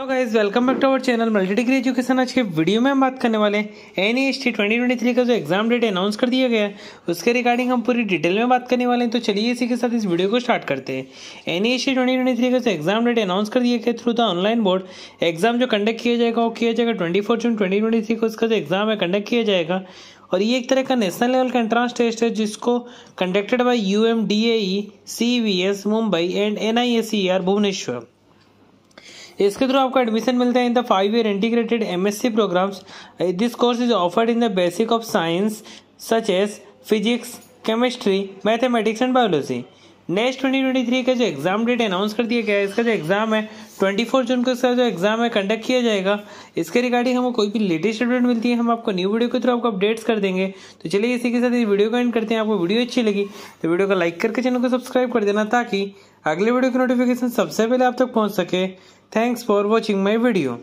Hello welcome back to our channel multi degree education आज के video में हम बात करने वाले हैं N S T twenty twenty three का जो एग्ज़ाम डेट अनाउंस कर दिया गया है, उसके रिगार्डिंग हम पूरी डिटेल में बात करने वाले हैं। तो चलिए इसी के साथ इस वीडियो को स्टार्ट करते हैं। N S T twenty twenty three का जो एग्ज़ाम डेट अनाउंस कर दिया गया through the online board exam जो कंडक्ट किया जाएगा वो किया जाएगा twenty four June twenty twenty को, उसका जो एग्ज़ाम है कंडक्ट किया जाएगा। और ये एक तरह का नेशनल लेवल का एंट्रांस टेस्ट है, जिसको conducted by U M D A C V S Mumbai and N I S C R Bhubaneswar. इसके थ्रू आपको एडमिशन मिलता है in the five year integrated MSc programmes this course is offered in the basic of science such as physics chemistry mathematics and biology next 2023 का जो exam date announce कर दिया गया है, इसका जो एग्ज़ाम है 24 जून को इसका जो एग्ज़ाम है कंडक्ट किया जाएगा। इसके रिगार्डिंग हमें कोई भी लेटेस्ट अपडेट मिलती है, हम आपको न्यू वीडियो के थ्रू आपको अपडेट्स कर देंगे। तो चलिए इसी के साथ इस वीडियो को एंड करते हैं। आपको वीडियो अच्छी लगी तो वीडियो को लाइक करके चैनल को सब्सक्राइब कर देना ताकि अगले वीडियो की नोटिफिकेशन सबसे पहले आप तक पहुँच सके। Thanks for watching my video.